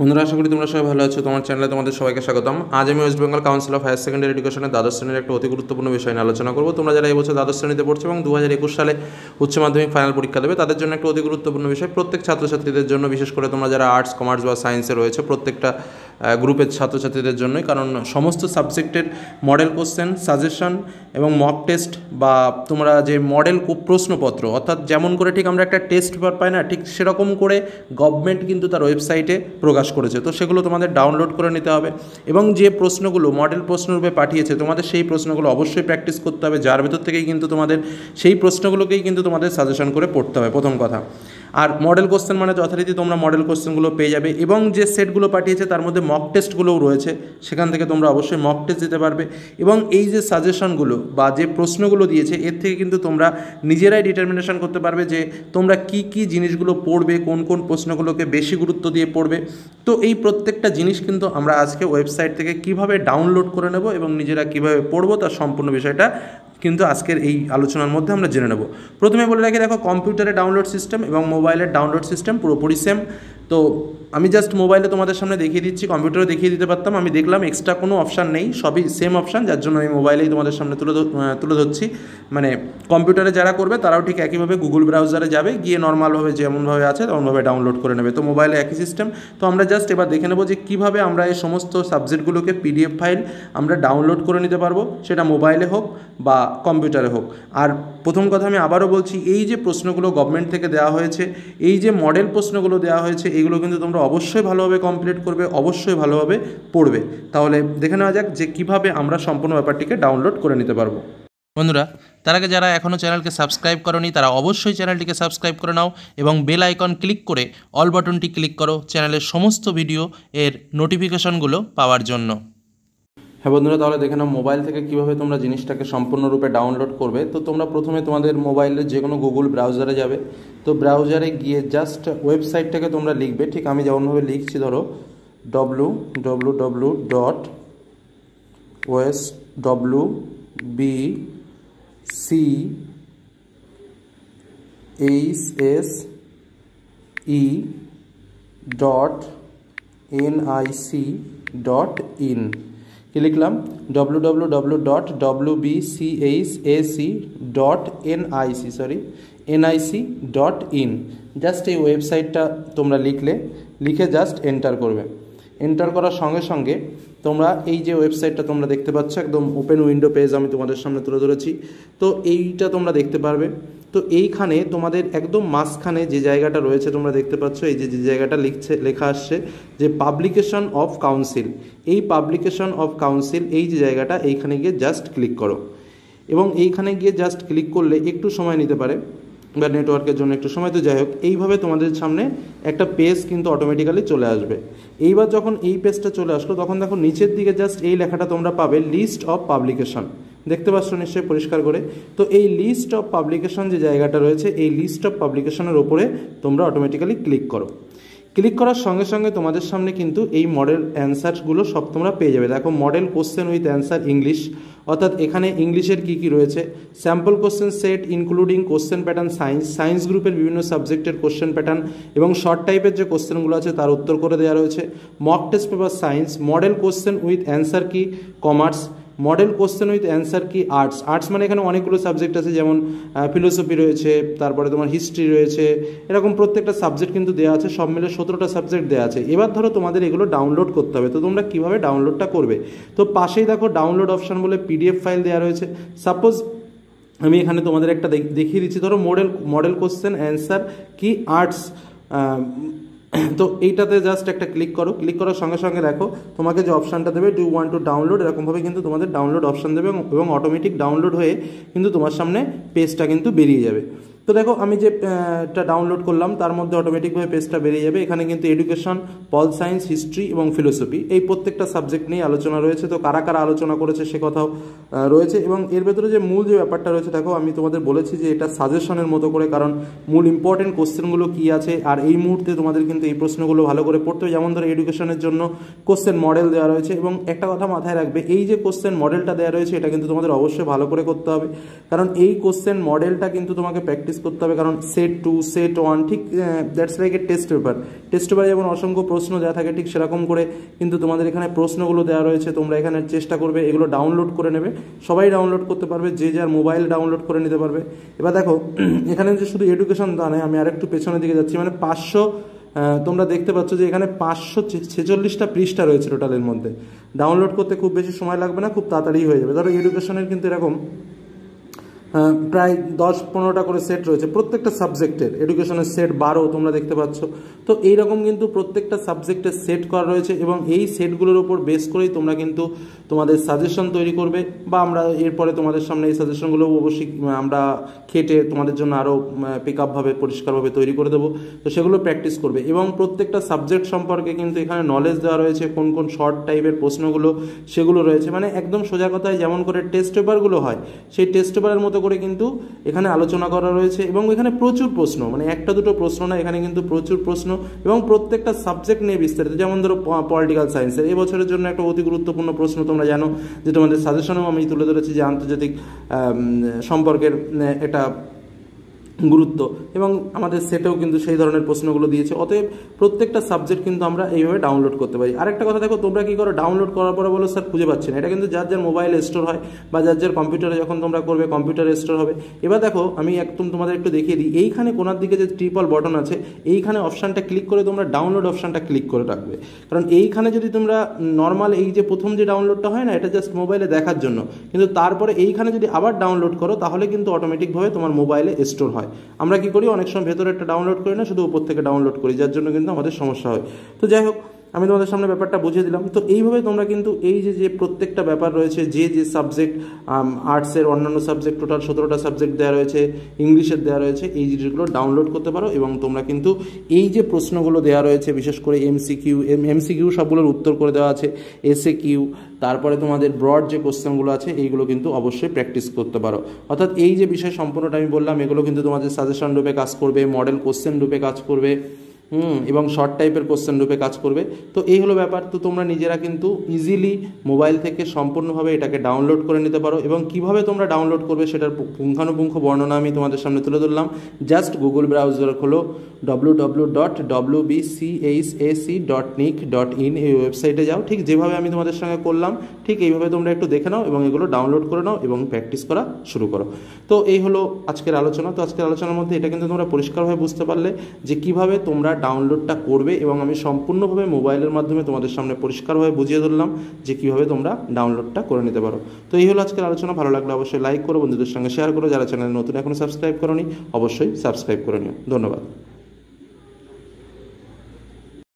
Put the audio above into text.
বন্ধুরা, আশা করি তোমরা সবাই ভালো আছো। তোমার চ্যানেলে তোমাদের সবাইকে স্বাগতম। আজ আমি West Bengal council of higher secondary এডুকেশনের দ্বাদশ শ্রেণির একটা অতি গুরুত্বপূর্ণ বিষয় নিয়ে আলোচনা করব। তোমরা যারা এবছর দ্বাদশ শ্রেণীতে পড়ছো এবং দু হাজার একুশ সালে উচ্চ মাধ্যমিক ফাইনাল পরীক্ষা দেবে, তাদের জন্য একটা অতি গুরুত্বপূর্ণ বিষয়। প্রত্যেক ছাত্রছাত্রীদের জন্য, বিশেষ করে তোমরা যারা আর্টস কমার্স বা সায়েন্সে রয়েছে, প্রত্যেকটা গ্রুপের ছাত্রছাত্রীদের জন্যই। কারণ সমস্ত সাবজেক্টের মডেল কোশ্চেন, সাজেশন এবং মক টেস্ট বা তোমরা যে মডেল প্রশ্নপত্র, অর্থাৎ যেমন করে ঠিক আমরা একটা টেস্ট পেপার পাই না, ঠিক সেরকম করে গভর্নমেন্ট কিন্তু তার ওয়েবসাইটে প্রকাশ করেছে। তো সেগুলো তোমাদের ডাউনলোড করে নিতে হবে এবং যে প্রশ্নগুলো, মডেল প্রশ্নরূপে পাঠিয়েছে, তোমাদের সেই প্রশ্নগুলো অবশ্যই প্র্যাকটিস করতে হবে। যার ভেতর থেকেই কিন্তু তোমাদের সেই প্রশ্নগুলোকেই কিন্তু তোমাদের সাজেশন করে পড়তে হবে। প্রথম কথা। আর মডেল কোশ্চেন মানে যথারীতি তোমরা মডেল কোশ্চেনগুলো পেয়ে যাবে এবং যে সেটগুলো পাঠিয়েছে তার মধ্যে মক টেস্টগুলোও রয়েছে। সেখান থেকে তোমরা অবশ্যই মক টেস্ট দিতে পারবে এবং এই যে সাজেশনগুলো বা যে প্রশ্নগুলো দিয়েছে, এর থেকে কিন্তু তোমরা নিজেরাই ডিটারমিনেশন করতে পারবে যে তোমরা কি কি জিনিসগুলো পড়বে, কোন কোন প্রশ্নগুলোকে বেশি গুরুত্ব দিয়ে পড়বে। তো এই প্রত্যেকটা জিনিস কিন্তু আমরা আজকে ওয়েবসাইট থেকে কীভাবে ডাউনলোড করে নেব এবং নিজেরা কীভাবে পড়ব তার সম্পূর্ণ বিষয়টা কিন্তু আজকের এই আলোচনার মধ্যে আমরা জেনে নেব। প্রথমে বলে রাখি, দেখো কম্পিউটারে ডাউনলোড সিস্টেম এবং মোবাইলের ডাউনলোড সিস্টেম পুরোপুরি সেম তো আমি জাস্ট মোবাইলে তোমাদের সামনে দেখিয়ে দিচ্ছি কম্পিউটারে দেখিয়ে দিতে পারতাম। আমি দেখলাম এক্সট্রা কোনো অপশান নেই, সবই সেম অপশান যার জন্য আমি মোবাইলেই তোমাদের সামনে তুলে তুলে ধরছি। মানে কম্পিউটারে যারা করবে তারাও ঠিক একইভাবে গুগল ব্রাউজারে যাবে, গিয়ে নর্মালভাবে যেমনভাবে আছে তেমনভাবে ডাউনলোড করে নেবে। তো মোবাইলে একই সিস্টেম তো আমরা জাস্ট এবার দেখে নেব যে কীভাবে আমরা এই সমস্ত সাবজেক্টগুলোকে পিডিএফ ফাইল আমরা ডাউনলোড করে নিতে পারব, সেটা মোবাইলে হোক বা কম্পিউটারে হোক। আর প্রথম কথা আমি আবারও বলছি, এই যে প্রশ্নগুলো গভর্নমেন্ট থেকে দেওয়া হয়েছে, এই যে মডেল প্রশ্নগুলো দেওয়া হয়েছে, এগুলো কিন্তু তোমরা অবশ্যই ভালোভাবে কমপ্লিট করবে, অবশ্যই ভালোভাবে পড়বে। তাহলে দেখে নেওয়া যাক যে কীভাবে আমরা সম্পূর্ণ ব্যাপারটিকে ডাউনলোড করে নিতে পারব। বন্ধুরা, তার আগে যারা এখনও চ্যানেলকে সাবস্ক্রাইব করনি, তারা অবশ্যই চ্যানেলটিকে সাবস্ক্রাইব করে নাও এবং বেল আইকন ক্লিক করে অল বাটনটি ক্লিক করো চ্যানেলের সমস্ত ভিডিও এর নোটিফিকেশনগুলো পাওয়ার জন্য। হ্যাঁ বন্ধুরা, তাহলে দেখে নাও মোবাইল থেকে কীভাবে তোমরা জিনিসটাকে সম্পূর্ণরূপে ডাউনলোড করবে। তো তোমরা প্রথমে তোমাদের মোবাইলের যে কোনো গুগল ব্রাউজারে যাবে। তো ব্রাউজারে গিয়ে জাস্ট ওয়েবসাইটটাকে তোমরা লিখবে। ঠিক আমি যেমনভাবে লিখছি, ধরো W W W dot OS W B C H S E dot NIC dot in কি লিখলাম? W W W dot W B C H A C dot NIC sorry NIC dot in just এই ওয়েবসাইটটা তোমরা লিখলে, লিখে just enter করবে। Enter করার সঙ্গে সঙ্গে তোমরা এই যে ওয়েবসাইটটা তোমরা দেখতে পাচ্ছ, একদম ওপেন উইন্ডো পেজ আমি তোমাদের সামনে তুলে ধরেছি। তো এইটা তোমরা দেখতে পারবে। তো এইখানে তোমাদের একদম মাঝখানে যে জায়গাটা রয়েছে তোমরা দেখতে পাচ্ছ, এই যে যে জায়গাটা লিখছে, লেখা আসছে যে পাবলিকেশন অফ কাউন্সিল এই পাবলিকেশন অফ কাউন্সিল এই যে জায়গাটা, এইখানে গিয়ে জাস্ট ক্লিক করো। এবং এইখানে গিয়ে জাস্ট ক্লিক করলে একটু সময় নিতে পারে। বা নেটওয়ার্কের জন্য একটু সময়। তো যাই হোক, এইভাবে তোমাদের সামনে একটা পেজ কিন্তু অটোমেটিক্যালি চলে আসবে। এইবার যখন এই পেজটা চলে আসলো, তখন দেখো নিচের দিকে জাস্ট এই লেখাটা তোমরা পাবে লিস্ট অফ পাবলিকেশন দেখতে পাচ্ছ নিশ্চয়ই পরিষ্কার করে? তো এই লিস্ট অফ পাবলিকেশন যে জায়গাটা রয়েছে, এই লিস্ট অফ পাবলিকেশনের ওপরে তোমরা অটোমেটিক্যালি ক্লিক করো। ক্লিক করার সঙ্গে সঙ্গে তোমাদের সামনে কিন্তু এই মডেল অ্যান্সারগুলো সব তোমরা পেয়ে যাবে। দেখো model question with answer English অর্থাৎ এখানে ইংলিশের কি কী রয়েছে? Sample question set including question pattern science science গ্রুপের বিভিন্ন সাবজেক্টের কোশ্চেন প্যাটার্ন এবং শর্ট টাইপের যে কোশ্চেনগুলো আছে তার উত্তর করে দেওয়া রয়েছে। Mock test paper science model question with answer কি? Commerce model question with answer কি আর্টস আর্টস মানে এখানে অনেকগুলো সাবজেক্ট আছে, যেমন ফিলোসফি রয়েছে, তারপরে তোমার হিস্ট্রি রয়েছে, এরকম প্রত্যেকটা সাবজেক্ট কিন্তু দেওয়া আছে, সব মিলে সতেরোটা সাবজেক্ট দেওয়া আছে। এবার ধরো তোমাদের এগুলো ডাউনলোড করতে হবে, তো তোমরা কীভাবে ডাউনলোডটা করবে? তো পাশেই দেখো ডাউনলোড অপশান বলে পিডিএফ ফাইল দেওয়া রয়েছে। সাপোজ আমি এখানে তোমাদের একটা দেখিয়ে দিচ্ছি, ধরো মডেল মডেল কোশ্চেন অ্যান্সার কি আর্টস তো এইটাতে জাস্ট একটা ক্লিক করো। ক্লিক করার সঙ্গে সঙ্গে দেখো, তোমাকে যে অপশানটা দেবে ডু ওয়ান টু ডাউনলোড এরকমভাবে কিন্তু তোমাদের ডাউনলোড অপশান দেবে এবং অটোমেটিক ডাউনলোড হয়ে কিন্তু তোমার সামনে পেজটা কিন্তু বেরিয়ে যাবে। তো দেখো, আমি যে টা ডাউনলোড করলাম, তার মধ্যে অটোমেটিকভাবে পেজটা বেরিয়ে যাবে। এখানে কিন্তু এডুকেশন পল সায়েন্স হিস্ট্রি এবং ফিলোসফি এই প্রত্যেকটা সাবজেক্ট নিয়ে আলোচনা রয়েছে। তো কারা কারা আলোচনা করেছে সে কথাও রয়েছে এবং এর ভেতরে যে মূল যে ব্যাপারটা রয়েছে, দেখো, আমি তোমাদের বলেছি যে এটা সাজেশনের মতো করে, কারণ মূল ইম্পর্টেন্ট কোশ্চেনগুলো কী আছে, আর এই মুহূর্তে তোমাদের কিন্তু এই প্রশ্নগুলো ভালো করে পড়তে হবে। যেমন ধরো এডুকেশনের জন্য কোশ্চেন মডেল দেওয়া রয়েছে এবং একটা কথা মাথায় রাখবে, এই যে কোশ্চেন মডেলটা দেওয়া রয়েছে, এটা কিন্তু তোমাদের অবশ্যই ভালো করে করতে হবে। কারণ এই কোশ্চেন মডেলটা কিন্তু তোমাকে প্র্যাকটিস করতে হবে, কারণ সেট টু সেট ওয়ান ঠিক that's like a test paper test পেপারে যেমন অসংখ্য প্রশ্ন দেওয়া থাকে, ঠিক সেরকম করে কিন্তু তোমাদের এখানে প্রশ্নগুলো দেওয়া রয়েছে, তোমরা এখানে চেষ্টা করবে, এগুলো ডাউনলোড করে নেবে। সবাই ডাউনলোড করতে পারবে, যে যার মোবাইল ডাউনলোড করে নিতে পারবে। এবার দেখো, এখানে যে শুধু এডুকেশন তা নয়, আমি আরেকটু পেছনের দিকে যাচ্ছি মানে পাঁচশো তোমরা দেখতে পাচ্ছ যে এখানে পাঁচশো ছেচল্লিশটা পৃষ্ঠা রয়েছে টোটালের মধ্যে। ডাউনলোড করতে খুব বেশি সময় লাগবে না, খুব তাড়াতাড়ি হয়ে যাবে। ধরো এডুকেশনের কিন্তু এরকম প্রায় দশ পনেরোটা করে সেট রয়েছে প্রত্যেকটা সাবজেক্টের এডুকেশনের সেট বারো তোমরা দেখতে পাচ্ছ। তো এইরকম কিন্তু প্রত্যেকটা সাবজেক্টের সেট করা রয়েছে এবং এই সেটগুলোর উপর বেস করেই তোমরা কিন্তু তোমাদের সাজেশন তৈরি করবে বা আমরা এরপরে তোমাদের সামনে এই সাজেশনগুলো অবশ্যই আমরা খেটে তোমাদের জন্য আরও পিক আপভাবে পরিষ্কারভাবে তৈরি করে দেবো। তো সেগুলো প্র্যাকটিস করবে এবং প্রত্যেকটা সাবজেক্ট সম্পর্কে কিন্তু এখানে নলেজ দেওয়া রয়েছে, কোন কোন শর্ট টাইপের প্রশ্নগুলো সেগুলো রয়েছে। মানে একদম সোজা কথায় যেমন করে টেস্ট পেপারগুলো হয়, সেই টেস্ট পেপারের মতো করে কিন্তু এখানে আলোচনা করা রয়েছে এবং এখানে প্রচুর প্রশ্ন মানে একটা দুটো প্রশ্ন না, এখানে কিন্তু প্রচুর প্রশ্ন এবং প্রত্যেকটা সাবজেক্ট নিয়ে বিস্তারিত। যেমন ধরো পলিটিক্যাল সায়েন্সের বছরের জন্য একটা অতি গুরুত্বপূর্ণ প্রশ্ন তোমরা জানো, যে তোমাদের সাজেশনেও আমি তুলে ধরেছি যে আন্তর্জাতিক সম্পর্কের একটা গুরুত্ব। এবং আমাদের সেটেও কিন্তু সেই ধরনের প্রশ্নগুলো দিয়েছে। অতএব প্রত্যেকটা সাবজেক্ট কিন্তু আমরা এইভাবে ডাউনলোড করতে পারি। আরেকটা কথা দেখো, তোমরা কি করো? ডাউনলোড করার পরে বলো, স্যার, খুঁজে পাচ্ছি না। এটা কিন্তু যার যার মোবাইলে স্টোর হয় বা যার যার কম্পিউটারে যখন তোমরা করবে কম্পিউটারে স্টোর হবে। এবার দেখো, আমি একদম তোমাদের একটু দেখিয়ে দিই। এইখানে কোনার দিকে যে ট্রিপল বটন আছে, এইখানে অপশানটা ক্লিক করে তোমরা ডাউনলোড অপশানটা ক্লিক করে রাখবে। কারণ এইখানে যদি তোমরা নর্মাল এই যে প্রথম যে ডাউনলোডটা হয় না, এটা জাস্ট মোবাইলে দেখার জন্য। কিন্তু তারপরে এইখানে যদি আবার ডাউনলোড করো, তাহলে কিন্তু অটোমেটিকভাবে তোমার মোবাইলে স্টোর হয়। আমরা কি করি? অনেক সময় ভেতরে একটা ডাউনলোড করি না শুধু উপর থেকে ডাউনলোড করি, যার জন্য কিন্তু আমাদের সমস্যা হয়। তো যাই হোক আমি তোমাদের সামনে ব্যাপারটা বুঝিয়ে দিলাম। তো এইভাবে তোমরা কিন্তু এই যে যে প্রত্যেকটা ব্যাপার রয়েছে, যে যে সাবজেক্ট আর্টসের অন্যান্য সাবজেক্ট টোটাল সতেরোটা সাবজেক্ট দেওয়া রয়েছে, ইংলিশের দেওয়া রয়েছে, এই জিনিসগুলো ডাউনলোড করতে পারো এবং তোমরা কিন্তু এই যে প্রশ্নগুলো দেওয়া রয়েছে, বিশেষ করে এমসিকিউ এমসিকিউ সবগুলোর উত্তর করে দেওয়া আছে এসএ কিউ তারপরে তোমাদের ব্রড যে কোশ্চেনগুলো আছে, এইগুলো কিন্তু অবশ্যই প্র্যাকটিস করতে পারো। অর্থাৎ এই যে বিষয় সম্পূর্ণটা আমি বললাম, এগুলো কিন্তু তোমাদের সাজেশন রূপে কাজ করবে মডেল কোশ্চেন রূপে কাজ করবে। হুম। এবং শর্ট টাইপের কোশ্চেন রূপে কাজ করবে। তো এই হলো ব্যাপার। তো তোমরা নিজেরা কিন্তু ইজিলি মোবাইল থেকে সম্পূর্ণভাবে এটাকে ডাউনলোড করে নিতে পারো। এবং কীভাবে তোমরা ডাউনলোড করবে সেটার পুঙ্খানুপুঙ্খ বর্ণনা আমি তোমাদের সামনে তুলে ধরলাম। জাস্ট গুগল ব্রাউজার খোলো। W W dot W B C H A C dot nic dot in এই ওয়েবসাইটে যাও। ঠিক যেভাবে আমি তোমাদের সঙ্গে করলাম, ঠিক এইভাবে তোমরা একটু দেখে নাও এবং এগুলো ডাউনলোড করে নাও এবং প্র্যাকটিস করা শুরু করো। তো এই হলো আজকের আলোচনা। তো আজকের আলোচনার মধ্যে এটা কিন্তু তোমরা পরিষ্কারভাবে বুঝতে পারলে যে কীভাবে তোমরা ডাউনলোডটা করবে এবং আমি সম্পূর্ণভাবে মোবাইলের মাধ্যমে তোমাদের সামনে পরিষ্কারভাবে বুঝিয়ে ধরলাম যে কীভাবে তোমরা ডাউনলোডটা করে নিতে পারো। তো এই হলো আজকের আলোচনা, ভালো লাগলে অবশ্যই লাইক করো, বন্ধুদের সঙ্গে শেয়ার করো। যারা চ্যানেল নতুন এখনও সাবস্ক্রাইব করো অবশ্যই সাবস্ক্রাইব করে নিও। ধন্যবাদ।